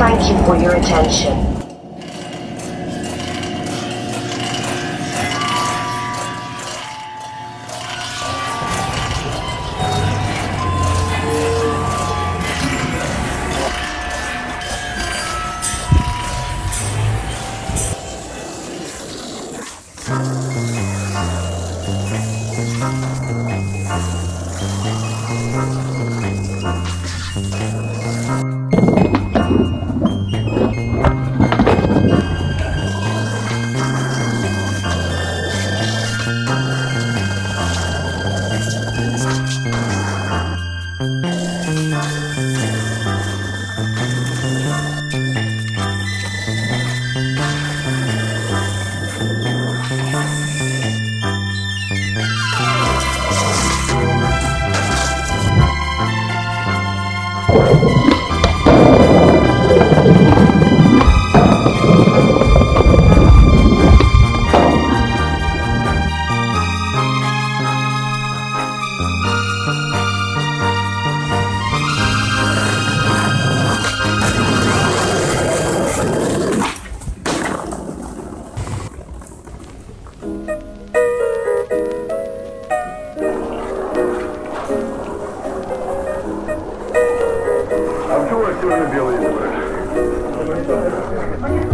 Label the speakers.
Speaker 1: Thank you for your attention.
Speaker 2: I'm sure you. Thank you.